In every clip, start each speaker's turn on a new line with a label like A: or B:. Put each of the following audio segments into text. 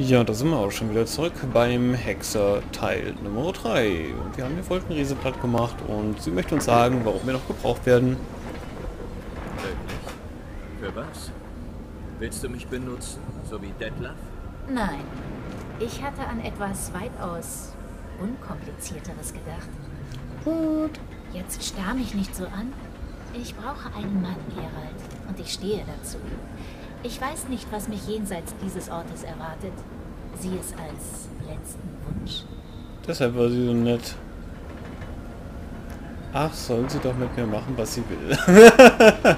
A: Ja, da sind wir auch schon wieder zurück beim Hexer Teil Nummer 3. Und wir haben hier Wolkenriese platt gemacht und sie möchte uns sagen, warum wir noch gebraucht werden.
B: Wirklich? Für was? Willst du mich benutzen, so wie Detlef?
C: Nein, ich hatte an etwas weitaus unkomplizierteres gedacht.
A: Gut.
C: Jetzt starr mich nicht so an. Ich brauche einen Mann, Gerald, und ich stehe dazu. Ich weiß nicht, was mich jenseits dieses Ortes erwartet. Sieh es als letzten Wunsch.
A: Deshalb war sie so nett. Ach, soll sie doch mit mir machen, was sie will.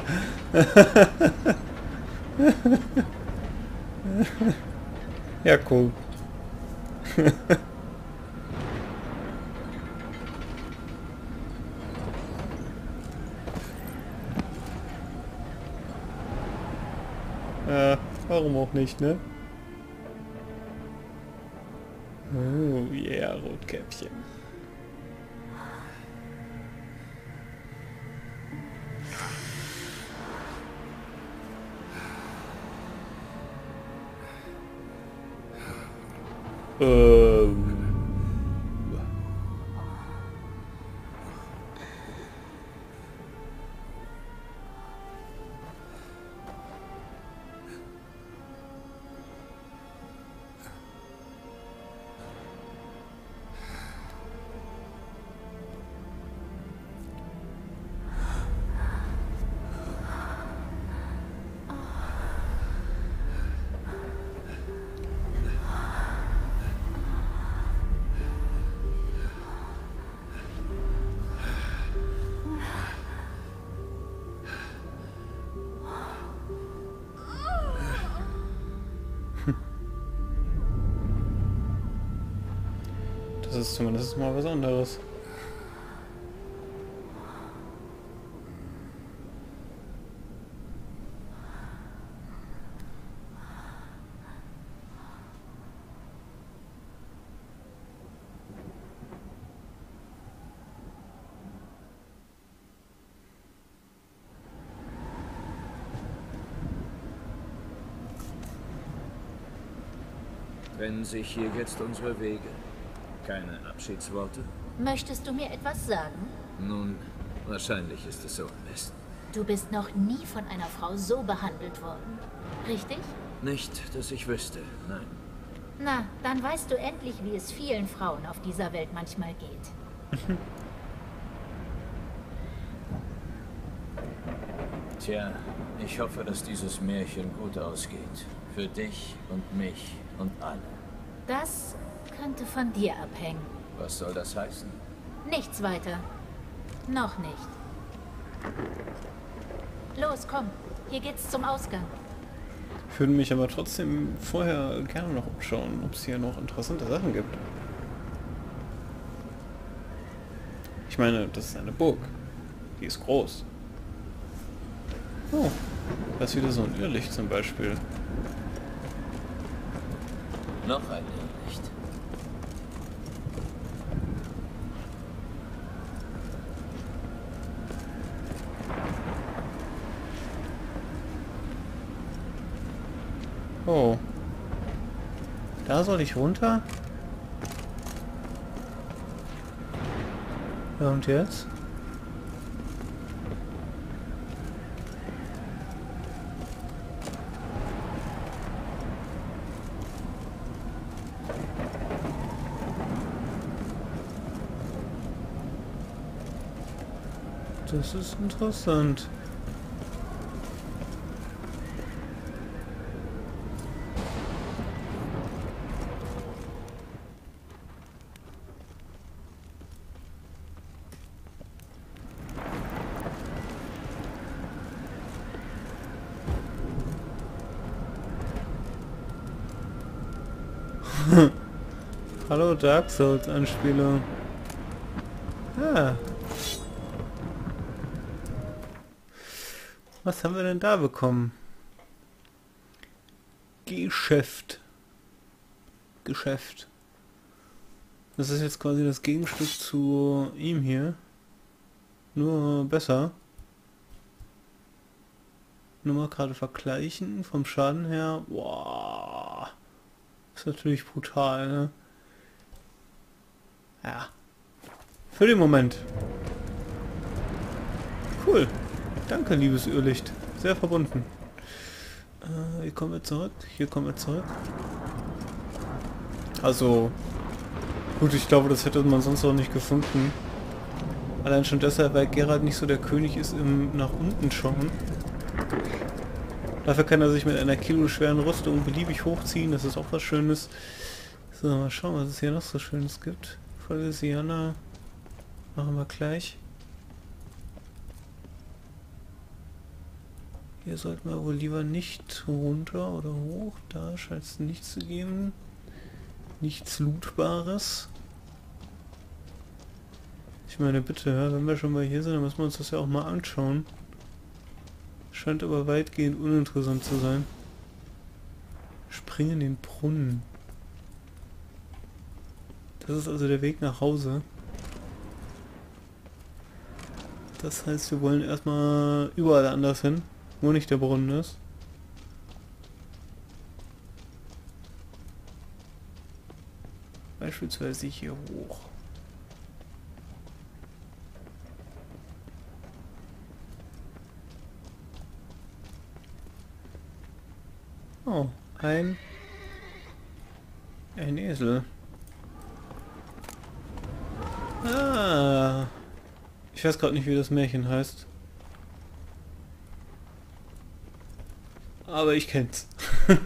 A: ja, cool. Ja, warum auch nicht, ne? Oh, yeah, Rotkäppchen. Ähm. Ist zumindest mal was anderes.
B: Trennen sich hier jetzt unsere Wege. Keine Abschiedsworte?
C: Möchtest du mir etwas sagen?
B: Nun, wahrscheinlich ist es so am besten.
C: Du bist noch nie von einer Frau so behandelt worden. Richtig?
B: Nicht, dass ich wüsste, nein.
C: Na, dann weißt du endlich, wie es vielen Frauen auf dieser Welt manchmal geht.
B: Tja, ich hoffe, dass dieses Märchen gut ausgeht. Für dich und mich und alle.
C: Das könnte von dir abhängen.
B: Was soll das heißen?
C: Nichts weiter. Noch nicht. Los, komm. Hier geht's zum Ausgang.
A: Ich würde mich aber trotzdem vorher gerne noch umschauen, ob es hier noch interessante Sachen gibt. Ich meine, das ist eine Burg. Die ist groß. Oh, da ist wieder so ein Irrlicht zum Beispiel.
B: Noch ein Licht.
A: Oh. Soll ich runter? Ja, und jetzt? Das ist interessant. Dark Souls Anspielung. Ah. Was haben wir denn da bekommen? Geschäft. Geschäft. Das ist jetzt quasi das Gegenstück zu ihm hier. Nur besser. Nur mal gerade vergleichen vom Schaden her. Boah. ist natürlich brutal, ne? Ja. Für den Moment. Cool. Danke, liebes Irrlicht. Sehr verbunden. Äh, hier kommen wir zurück. Hier kommen wir zurück. Also, gut, ich glaube, das hätte man sonst auch nicht gefunden. Allein schon deshalb, weil Gerald nicht so der König ist im nach unten schauen. Dafür kann er sich mit einer kiloschweren Rüstung beliebig hochziehen, das ist auch was Schönes. So, mal schauen, was es hier noch so Schönes gibt. Folge Sienna machen wir gleich. Hier sollten wir wohl lieber nicht runter oder hoch. Da scheint es nichts zu geben. Nichts Lootbares. Ich meine, bitte, wenn wir schon mal hier sind, dann müssen wir uns das ja auch mal anschauen. Scheint aber weitgehend uninteressant zu sein. Springen in den Brunnen. Das ist also der Weg nach Hause. Das heißt, wir wollen erstmal überall anders hin, wo nicht der Brunnen ist. Beispielsweise hier hoch. Oh, ein... Ein Esel. Ah. Ich weiß gerade nicht, wie das Märchen heißt. Aber ich kenn's.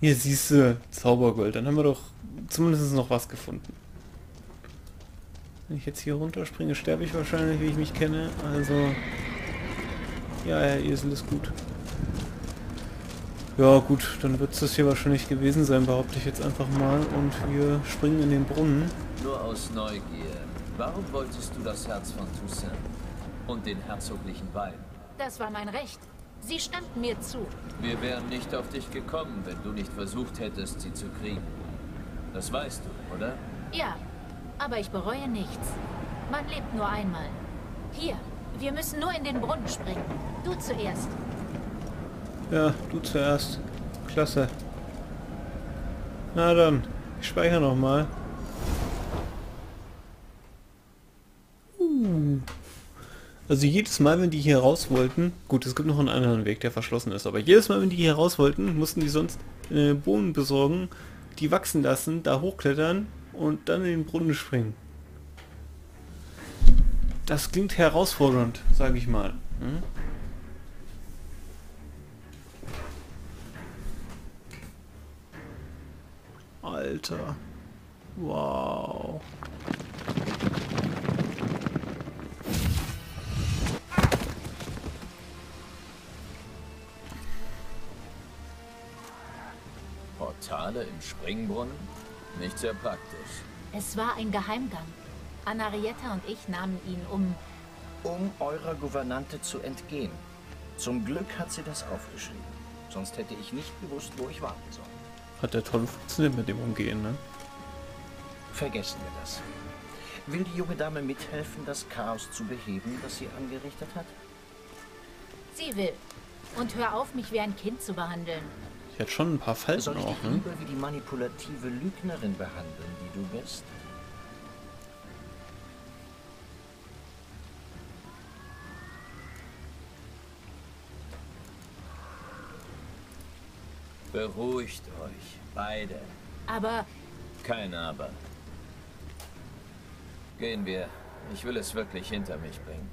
A: Hier siehst du Zaubergold. Dann haben wir doch zumindest noch was gefunden. Wenn ich jetzt hier runterspringe, sterbe ich wahrscheinlich, wie ich mich kenne. Also... Ja, Herr Esel ist gut. Ja gut, dann wird es das hier wahrscheinlich gewesen sein, behaupte ich jetzt einfach mal. Und wir springen in den Brunnen.
B: Nur aus Neugier. Warum wolltest du das Herz von Toussaint? Und den herzoglichen Wein?
C: Das war mein Recht. Sie standen mir zu.
B: Wir wären nicht auf dich gekommen, wenn du nicht versucht hättest, sie zu kriegen. Das weißt du, oder?
C: Ja, aber ich bereue nichts. Man lebt nur einmal. Hier, wir müssen nur in den Brunnen springen. Du zuerst.
A: Ja, du zuerst. Klasse. Na dann, ich speichere nochmal. Uh. Also jedes Mal, wenn die hier raus wollten, gut, es gibt noch einen anderen Weg, der verschlossen ist, aber jedes Mal, wenn die hier raus wollten, mussten die sonst äh, Bohnen besorgen, die wachsen lassen, da hochklettern und dann in den Brunnen springen. Das klingt herausfordernd, sage ich mal. Hm? Alter. Wow.
B: Portale im Springbrunnen? Nicht sehr praktisch.
C: Es war ein Geheimgang. Anarietta und ich nahmen ihn um...
D: Um eurer Gouvernante zu entgehen. Zum Glück hat sie das aufgeschrieben. Sonst hätte ich nicht gewusst, wo ich warten soll.
A: Hat der toll funktioniert mit dem Umgehen, ne?
D: Vergessen wir das. Will die junge Dame mithelfen, das Chaos zu beheben, das sie angerichtet hat?
C: Sie will. Und hör auf, mich wie ein Kind zu behandeln.
A: Die hat schon ein paar Falten
D: Soll ich
A: auch,
D: dich
A: ne?
D: lieber wie die manipulative Lügnerin behandeln, die du bist?
B: Beruhigt euch, beide.
C: Aber
B: Kein Aber. Gehen wir. Ich will es wirklich hinter mich bringen.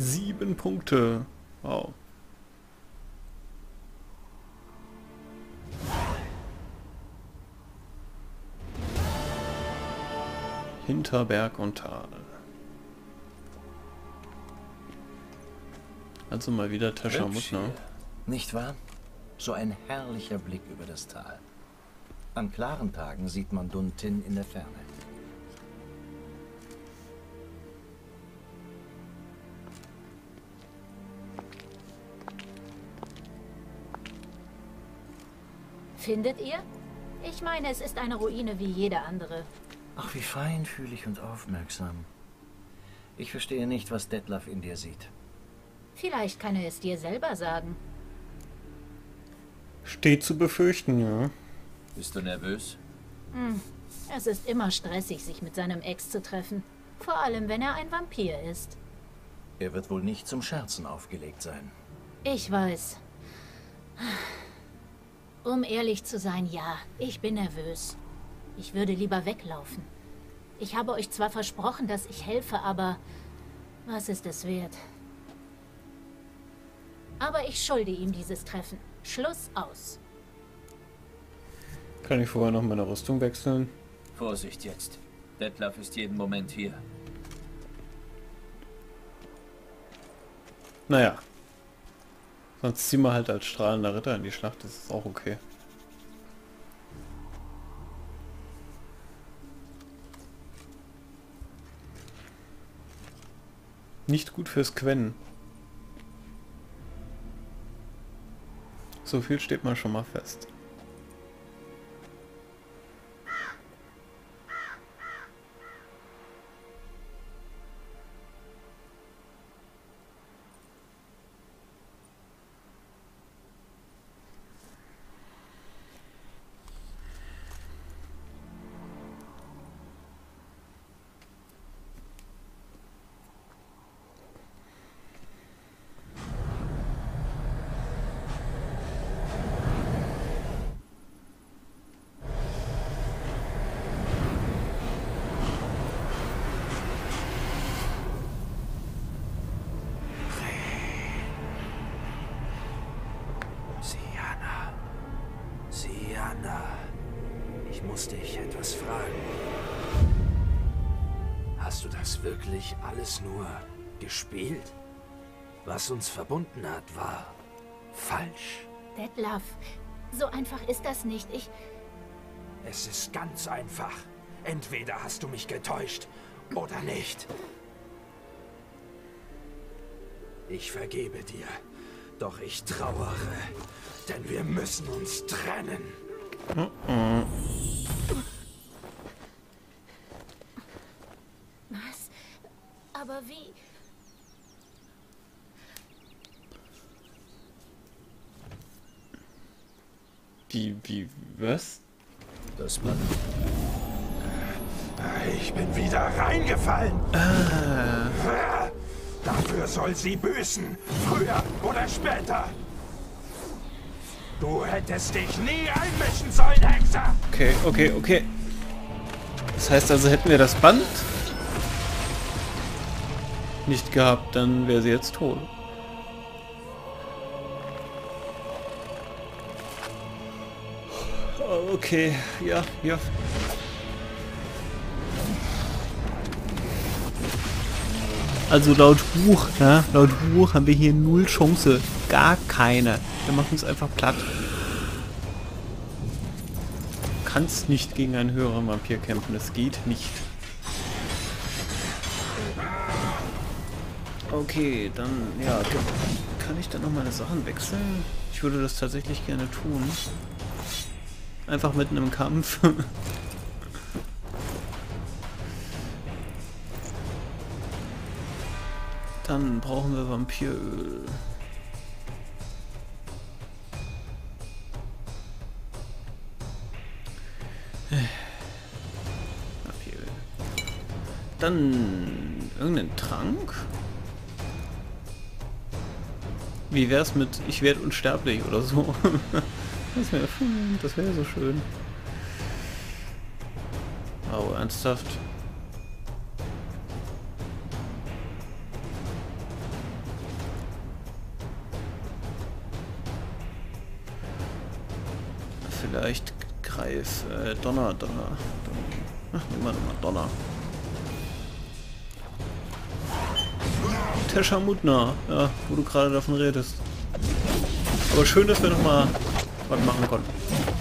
A: Sieben Punkte. Wow. Hinter Berg und Tal. Also mal wieder Tascha
B: Hübsch
A: Muttner.
B: hier.
D: Nicht wahr? So ein herrlicher Blick über das Tal. An klaren Tagen sieht man Duntin in der Ferne.
C: Findet ihr? Ich meine, es ist eine Ruine wie jede andere.
D: Ach, wie feinfühlig und aufmerksam. Ich verstehe nicht, was Detlef in dir sieht.
C: Vielleicht kann er es dir selber sagen.
A: Steht zu befürchten, ja.
B: Bist du nervös?
C: Es ist immer stressig, sich mit seinem Ex zu treffen. Vor allem, wenn er ein Vampir ist.
D: Er wird wohl nicht zum Scherzen aufgelegt sein.
C: Ich weiß. Um ehrlich zu sein, ja, ich bin nervös. Ich würde lieber weglaufen. Ich habe euch zwar versprochen, dass ich helfe, aber was ist es wert? Aber ich schulde ihm dieses Treffen. Schluss aus.
A: Kann ich vorher noch meine Rüstung wechseln?
B: Vorsicht jetzt. Detlef ist jeden Moment hier.
A: Naja. Sonst ziehen wir halt als strahlender Ritter in die Schlacht, das ist auch okay. Nicht gut fürs Quennen. So viel steht mal schon mal fest.
E: Muss dich etwas fragen. Hast du das wirklich alles nur gespielt? Was uns verbunden hat, war falsch.
C: Detlef, so einfach ist das nicht. Ich.
E: Es ist ganz einfach. Entweder hast du mich getäuscht oder nicht. Ich vergebe dir, doch ich trauere, denn wir müssen uns trennen.
C: Was? Aber wie?
A: Wie, wie, was?
B: Das Band.
E: Ich bin wieder reingefallen. Ah. Dafür soll sie büßen. Früher oder später. Du hättest dich nie einmischen sollen, Hexer.
A: Okay, okay, okay. Das heißt also, hätten wir das Band nicht gehabt, dann wäre sie jetzt tot. Okay, ja, ja. Also laut Buch, ja, laut Buch haben wir hier null Chance. Gar keine. Wir machen uns einfach platt. Du kannst nicht gegen einen höheren Vampir kämpfen. Es geht nicht. Okay, dann, ja, kann ich dann noch meine Sachen wechseln? Ich würde das tatsächlich gerne tun. Einfach mitten im Kampf. Dann brauchen wir Vampiröl. Dann irgendein Trank? Wie wär's mit Ich werde unsterblich oder so? Das wäre das wäre so schön. Oh, ernsthaft? Vielleicht greif äh, Donner, Donner. Donner. Ach, doch mal Donner. Teshamutna, ja, wo du gerade davon redest. Aber schön, dass wir nochmal was machen konnten.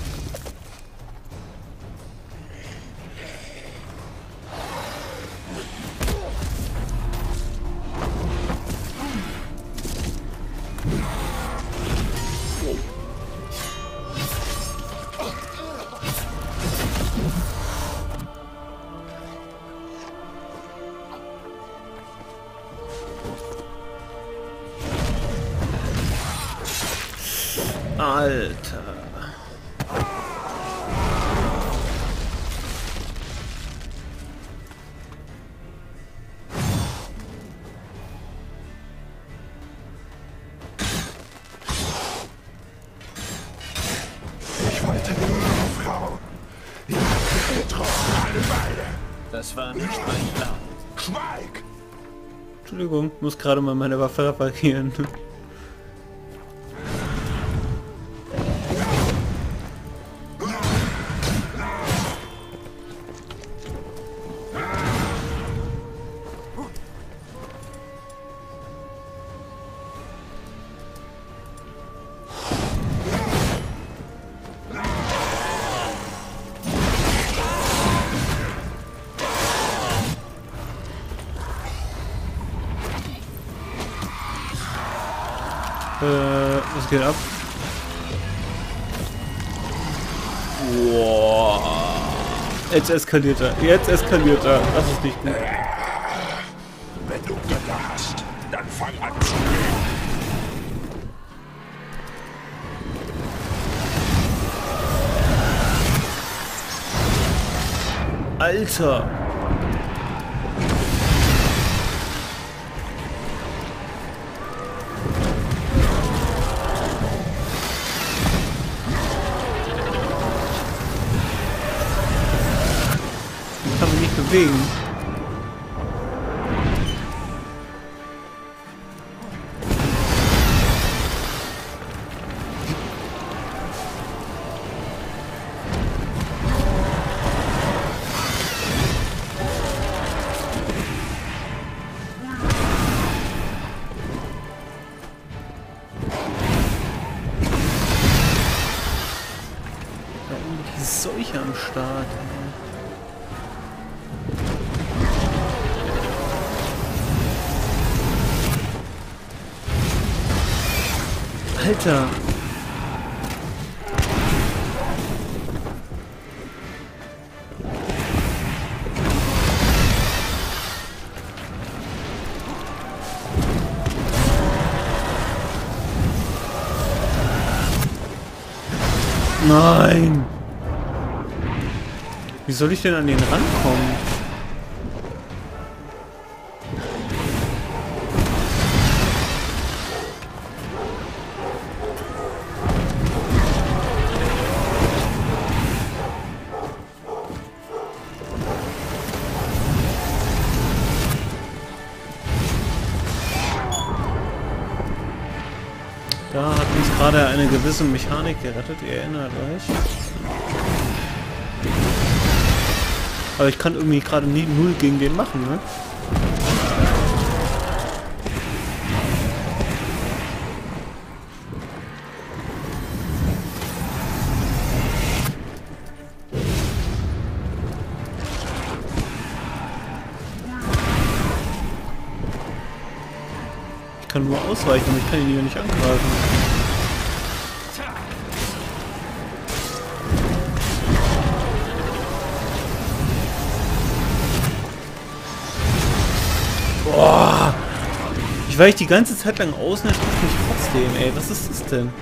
A: Muss gerade mal meine Waffe reparieren. Jetzt eskaliert er. Jetzt eskaliert er. Das ist nicht gut.
F: Wenn du Götter hast, dann fang an zu gehen.
A: Alter. Kann Alter. Nein. Wie soll ich denn an den rankommen? Gewisse Mechanik gerettet, ihr erinnert euch. Aber ich kann irgendwie gerade nie null gegen den machen, ne? Ich kann nur ausweichen, ich kann ihn hier nicht angreifen. Ich weiche die ganze Zeit lang aus und er trifft mich trotzdem, ey. Was ist das denn?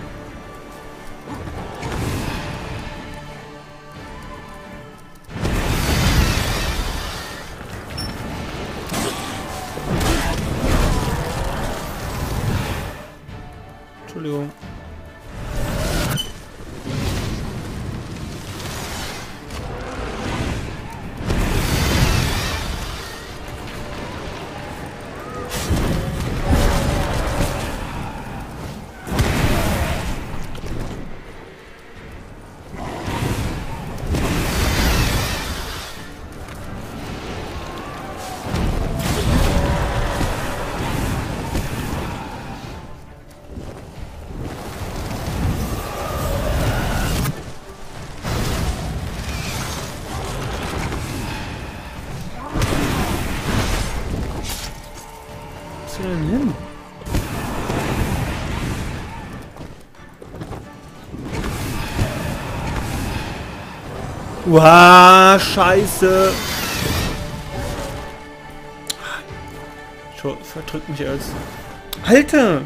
A: Uah, scheiße. Schon verdrückt mich als... Alter!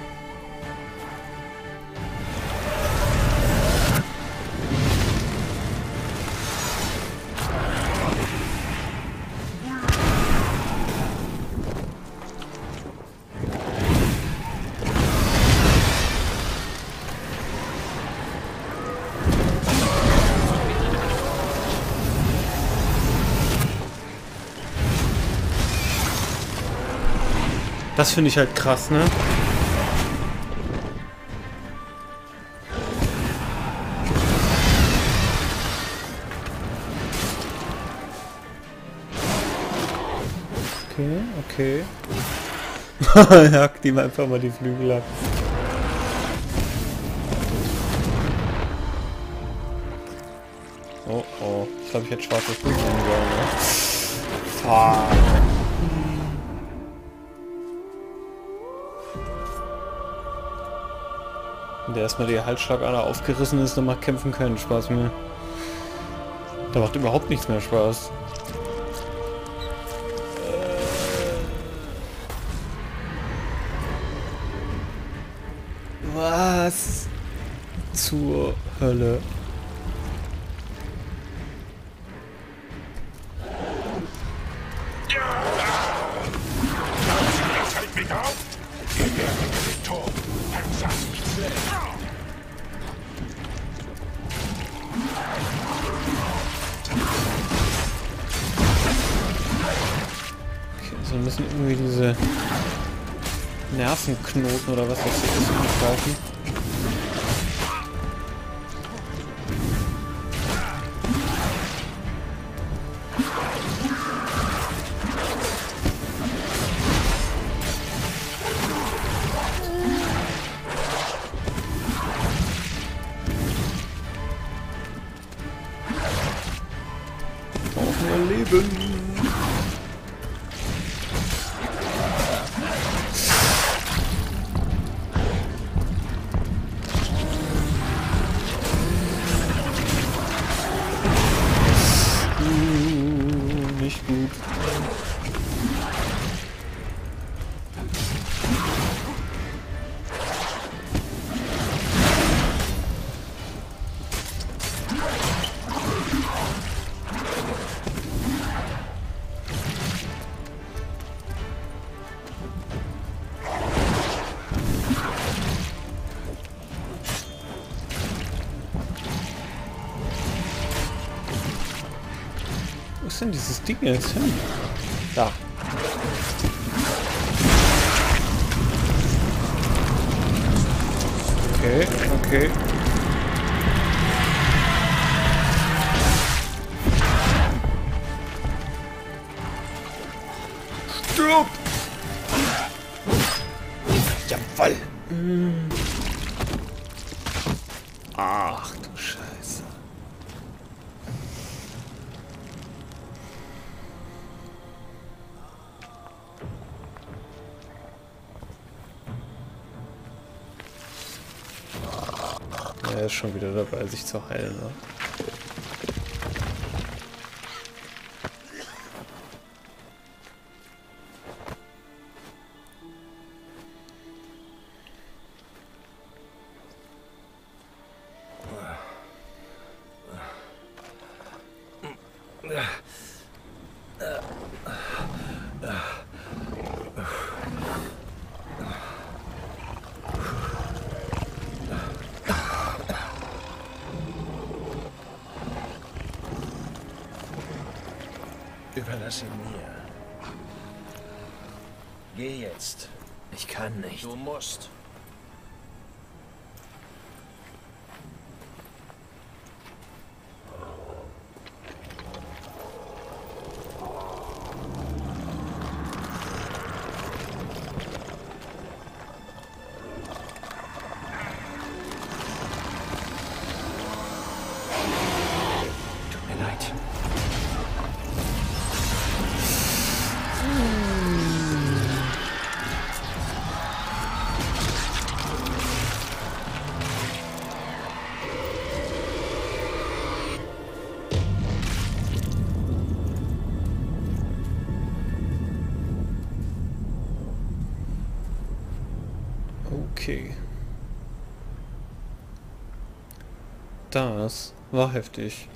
A: Das finde ich halt krass, ne? Okay, okay. Jagt ihm einfach mal die Flügel ab. Oh oh, ich glaube ich hätte Blut nehmen sollen, ne? Fuck. Und der erstmal die Halsschlagader aufgerissen ist, dann macht kämpfen keinen Spaß mehr. Da macht überhaupt nichts mehr Spaß. Was zur Hölle? Nervenknoten oder was das ist nur Leben. Ist denn dieses Ding jetzt hin? Da. Okay, okay. Ist schon wieder dabei, sich zu heilen. Ne?
D: Überlass ihn mir. Geh jetzt.
E: Ich kann nicht.
D: Du musst.
A: Okay. Das war heftig.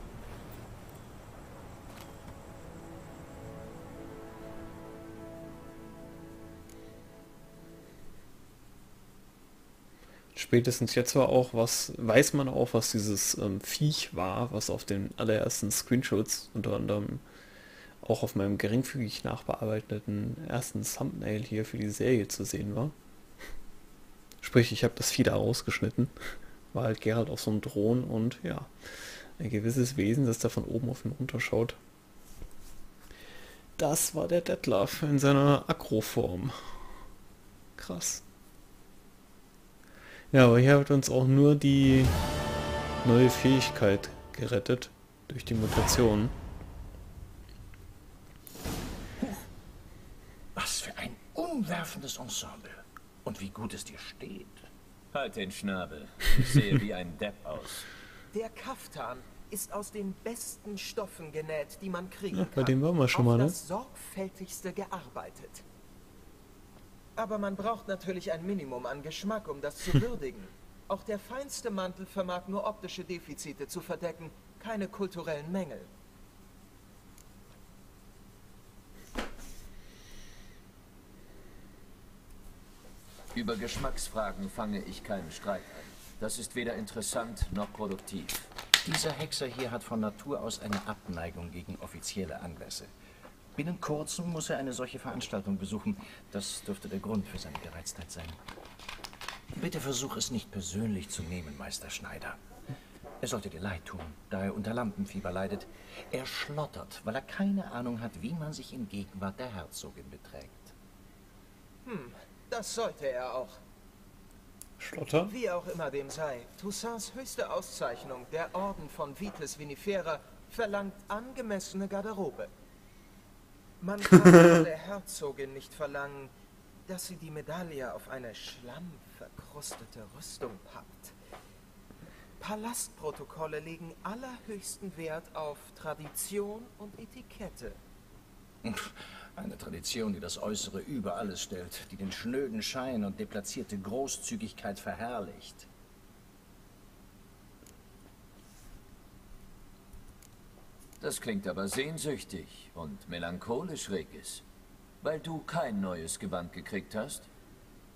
A: Spätestens jetzt war auch was, weiß man auch, was dieses ähm, Viech war, was auf den allerersten Screenshots unter anderem auch auf meinem geringfügig nachbearbeiteten ersten Thumbnail hier für die Serie zu sehen war. Sprich, ich habe das Vieh da rausgeschnitten. War halt Gerald auf so einem Drohnen und ja, ein gewisses Wesen, das da von oben auf ihn runterschaut. Das war der Detlef in seiner Akroform. Krass. Ja, aber hier hat uns auch nur die neue Fähigkeit gerettet durch die Mutation.
D: Was für ein umwerfendes Ensemble. Und wie gut es dir steht.
B: Halt den Schnabel. Ich sehe wie ein Depp aus.
G: Der Kaftan ist aus den besten Stoffen genäht, die man kriegen
A: Ja,
G: kann.
A: bei dem waren wir schon mal, ne?
G: das sorgfältigste gearbeitet. Aber man braucht natürlich ein Minimum an Geschmack, um das zu würdigen. Auch der feinste Mantel vermag nur optische Defizite zu verdecken, keine kulturellen Mängel.
B: Über Geschmacksfragen fange ich keinen Streit an. Das ist weder interessant noch produktiv.
D: Dieser Hexer hier hat von Natur aus eine Abneigung gegen offizielle Anlässe. Binnen kurzem muss er eine solche Veranstaltung besuchen. Das dürfte der Grund für seine Gereiztheit sein. Bitte versuch es nicht persönlich zu nehmen, Meister Schneider. Er sollte dir leid tun, da er unter Lampenfieber leidet. Er schlottert, weil er keine Ahnung hat, wie man sich in Gegenwart der Herzogin beträgt.
G: Das sollte er auch.
A: Schlotter?
G: Wie auch immer dem sei, Toussaints höchste Auszeichnung, der Orden von Vitis Vinifera, verlangt angemessene Garderobe. Man kann von der Herzogin nicht verlangen, dass sie die Medaille auf eine schlammverkrustete Rüstung pappt. Palastprotokolle legen allerhöchsten Wert auf Tradition und Etikette.
D: Eine Tradition, die das Äußere über alles stellt, die den schnöden Schein und deplatzierte Großzügigkeit verherrlicht.
B: Das klingt aber sehnsüchtig und melancholisch, Regis. Weil du kein neues Gewand gekriegt hast?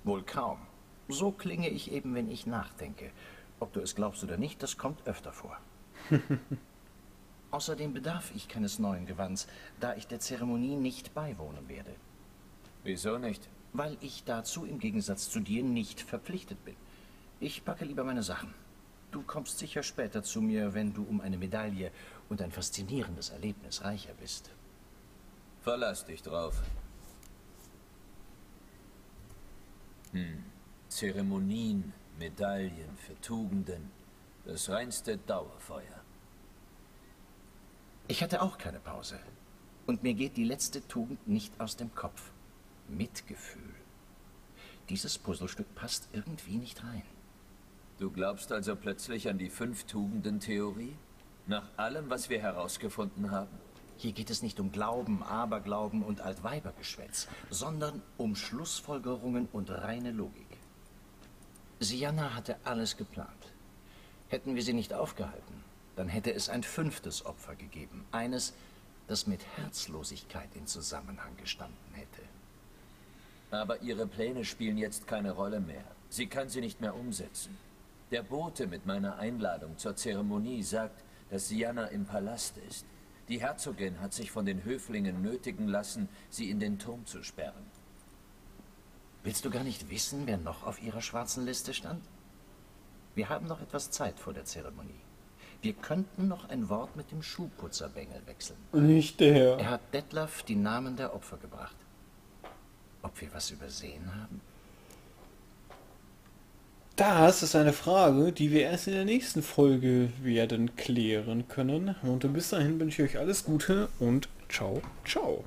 D: Wohl kaum. So klinge ich eben, wenn ich nachdenke. Ob du es glaubst oder nicht, das kommt öfter vor. Außerdem bedarf ich keines neuen Gewands, da ich der Zeremonie nicht beiwohnen werde.
B: Wieso nicht?
D: Weil ich dazu im Gegensatz zu dir nicht verpflichtet bin. Ich packe lieber meine Sachen. Du kommst sicher später zu mir, wenn du um eine Medaille und ein faszinierendes Erlebnis reicher bist.
B: Verlass dich drauf. Hm. Zeremonien, Medaillen für Tugenden. Das reinste Dauerfeuer.
D: Ich hatte auch keine Pause. Und mir geht die letzte Tugend nicht aus dem Kopf. Mitgefühl. Dieses Puzzlestück passt irgendwie nicht rein.
B: Du glaubst also plötzlich an die Fünf-Tugenden-Theorie? Nach allem, was wir herausgefunden haben?
D: Hier geht es nicht um Glauben, Aberglauben und Altweibergeschwätz, sondern um Schlussfolgerungen und reine Logik. Sianna hatte alles geplant. Hätten wir sie nicht aufgehalten, dann hätte es ein fünftes Opfer gegeben. Eines, das mit Herzlosigkeit in Zusammenhang gestanden hätte.
B: Aber ihre Pläne spielen jetzt keine Rolle mehr. Sie kann sie nicht mehr umsetzen. Der Bote mit meiner Einladung zur Zeremonie sagt, dass Sianna im Palast ist. Die Herzogin hat sich von den Höflingen nötigen lassen, sie in den Turm zu sperren.
D: Willst du gar nicht wissen, wer noch auf ihrer schwarzen Liste stand? Wir haben noch etwas Zeit vor der Zeremonie. Wir könnten noch ein Wort mit dem Schuhputzerbengel wechseln.
A: Nicht der.
D: Er hat Detlef die Namen der Opfer gebracht. Ob wir was übersehen haben?
A: Das ist eine Frage, die wir erst in der nächsten Folge werden klären können. Und bis dahin wünsche ich euch alles Gute und ciao, ciao.